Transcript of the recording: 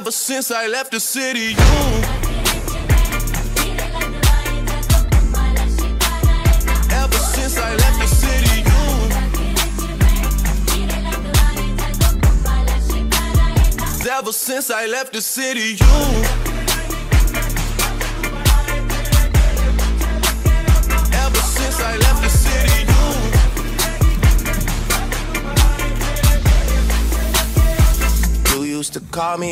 Ever since I left the city, you. Ever since I left the city, you. Ever since I left the city, you. Ever since I left the city, you. You used to call me.